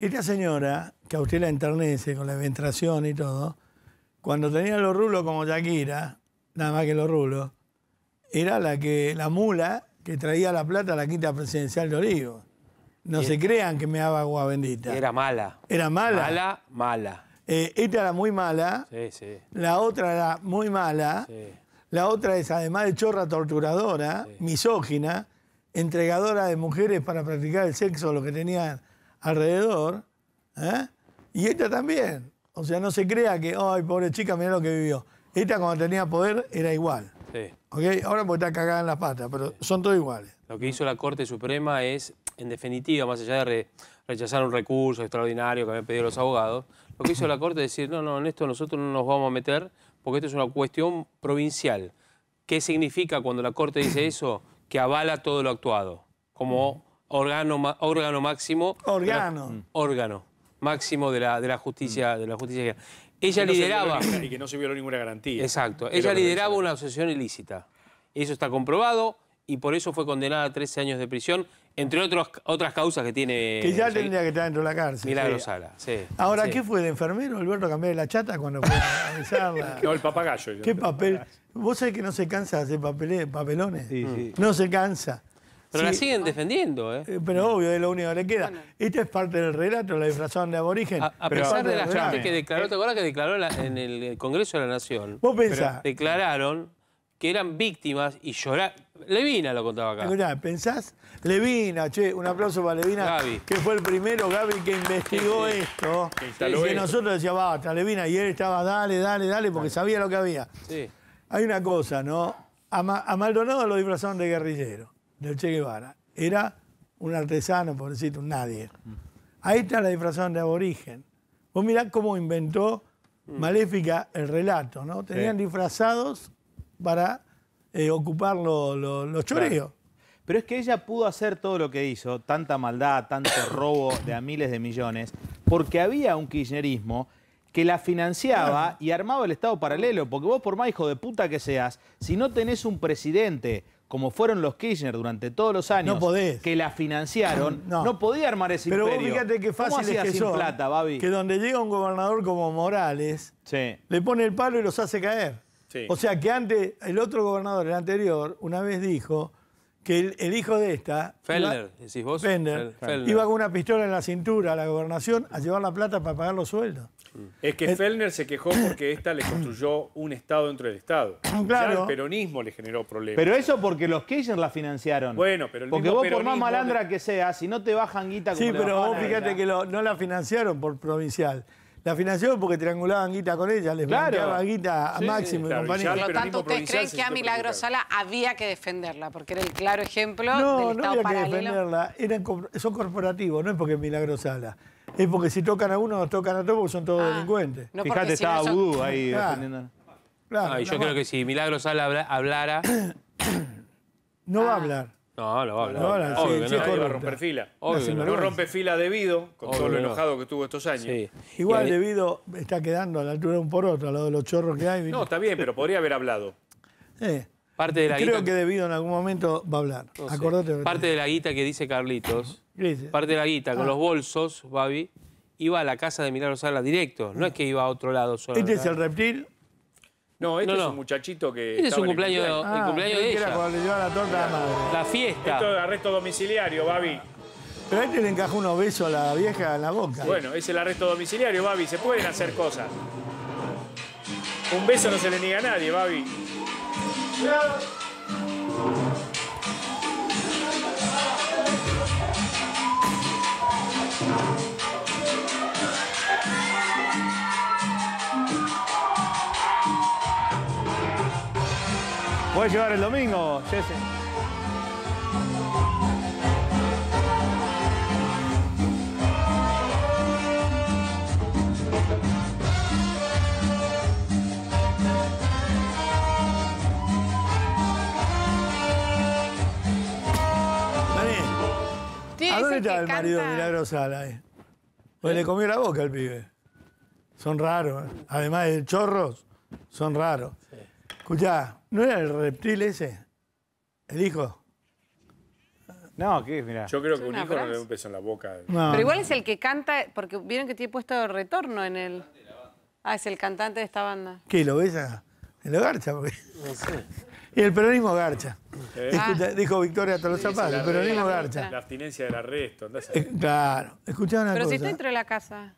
Esta señora, que a usted la enternece con la ventración y todo, cuando tenía los rulos como Shakira, nada más que los rulos, era la que la mula que traía la plata a la quinta presidencial de Olivo. No se crean que me daba agua bendita. Era mala. ¿Era mala? Mala, mala. Eh, esta era muy mala, Sí, sí. la otra era muy mala, sí. la otra es además de chorra torturadora, misógina, entregadora de mujeres para practicar el sexo, lo que tenían alrededor. ¿eh? Y esta también. O sea, no se crea que, ay, pobre chica, mira lo que vivió. Esta cuando tenía poder era igual. sí. ¿ok? Ahora porque está cagada en las patas, pero son todos iguales. Lo que hizo la Corte Suprema es, en definitiva, más allá de re- rechazar un recurso extraordinario que habían pedido los abogados, lo que hizo la Corte es decir, no, no, en esto nosotros no nos vamos a meter porque esto es una cuestión provincial. ¿Qué significa cuando la Corte dice eso? Que avala todo lo actuado, como órgano, órgano máximo. de la- Órgano. órgano máximo de la, de la justicia. De la justicia. Ella no lideraba. ninguna- y que no se violó ninguna garantía. Exacto. Ella lideraba una asociación ilícita. Eso está comprobado y por eso fue condenada a 13 años de prisión, entre otros, otras causas que tiene Que ya tendría que estar dentro de la cárcel. Milagro Sí. Sala. sí, Ahora, sí. ¿qué fue de enfermero Alberto cambiar la chata cuando fue a besarla? No, el papagayo. ¿Qué papel? ¿Vos sabés que no se cansa de hacer papelones? Sí, sí. No se cansa. Pero la siguen defendiendo, ¿eh? eh, Pero obvio, es lo único que le queda. Esta es parte del relato, la disfrazación de aborigen. A, pesar de la gente que declaró, ¿te acuerdas que declaró en la- en el Congreso de la Nación? Vos pensás, Declararon que eran víctimas y llorar. Levina lo contaba acá. escuchá, ¿pensás? Levina, che, un aplauso para Levina, Gaby. que fue el primero, Gaby, que investigó esto. Que instaló que esto. nosotros decíamos, basta, Levina, y él estaba, dale, dale, dale, porque sabía lo que había. Sí. Hay una cosa, ¿no? A, Ma- a Maldonado lo disfrazaron de guerrillero, del Che Guevara. Era un artesano, pobrecito, un nadie. Ahí está la disfrazaron de aborigen. Vos mirá cómo inventó Maléfica el relato, ¿no? Tenían disfrazados para eh, ocupar lo- lo- los choreos. Pero es que ella pudo hacer todo lo que hizo, tanta maldad, tanto robo de a miles de millones, porque había un kirchnerismo que la financiaba y armaba el Estado paralelo. Porque vos, por más hijo de puta que seas, si no tenés un presidente como fueron los Kirchner durante todos los años No podés. que la financiaron, No. no, podía armar ese Pero vos imperio. fíjate qué ¿Cómo fácil es que sin son, plata, Babi? que donde llega un gobernador como Morales, Sí. le pone el palo y los hace caer. Sí. O sea que antes, el otro gobernador, el anterior, una vez dijo que el, el hijo de esta, Fellner, decís vos. Fender, Fellner. iba con una pistola en la cintura a la gobernación a llevar la plata para pagar los sueldos. Es que Fellner se quejó porque esta le construyó un Estado dentro del Estado. Claro. Ya el peronismo le generó problemas. Pero eso porque los Kirchner la financiaron. Bueno, pero el Porque vos, por más malandra de- que seas, si no te bajan guita como Sí, pero vos fíjate que lo- no la financiaron por provincial. La financiaron porque triangulaban guita con ella, les Claro. guita a Sí, Máximo claro, y compañía. ya Por lo tanto, ¿ustedes creen que a Milagro. Sala había que defenderla? Porque era el claro ejemplo No, del no Estado había que paralelo. defenderla. Eran son corporativos, no es porque es Milagro Sala. Es porque si tocan a uno, nos tocan a todos porque son todos Ah. delincuentes. No, Fíjate, si no estaba son- Vudú ahí Claro. defendiendo. Claro, Ah, y yo creo que si Milagro Sala habla- hablara. No va a hablar. No, no va a hablar. No, no, Obvio sí, que sí, no. Nadie va a romper fila. Obvio No, no. No rompe fila debido, con Obvio todo lo no. enojado que estuvo estos años. Sí. Igual Y- debido está quedando a la altura de un poroto, a lo de los chorros que hay. ¿viste? No, está bien, pero podría haber hablado. Eh, Parte de la Creo guita. que debido en algún momento va a hablar. no sé. Acordate. lo que Parte te- de la guita que dice Carlitos. ¿Qué dice? Parte de la guita con Ah. los bolsos, Babi, iba a la casa de Milagro Sala directo. No es que iba a otro lado solo. Este es el reptil. No, este No, es no. un muchachito que. Este es un en el cumpleaños, el cumpleaños de ella. cuando le llevaba la torta a la madre. La Esto fiesta. es arresto domiciliario, Babi. Pero a este le encajó unos besos a la vieja en la boca. Bueno, es el arresto domiciliario, Babi. Se pueden hacer cosas. Un beso no se le niega a nadie, Babi. ¿Puedes llevar el domingo, Jesse? Sí, ¿A dónde está el marido de canta- Milagro Sala? eh? Pues le comió la boca al pibe. Son raros. eh. Además de chorros, son raros. Escuchá, ¿no era el reptil ese? ¿El hijo? No, ¿qué? Mirá. Yo creo que un hijo no le da un beso en la boca. No, Pero igual es el que canta, porque vieron que tiene puesto retorno en el. Ah, es el cantante de esta banda. ¿Qué, lo ves a, en lo garcha? Porque- No sé. Y el peronismo garcha. ¿Eh? Escucha, dijo Victoria hasta los zapatos, el peronismo garcha. La abstinencia del arresto. andás a- Eh, Claro, escuchá una Pero cosa. si está dentro de la casa.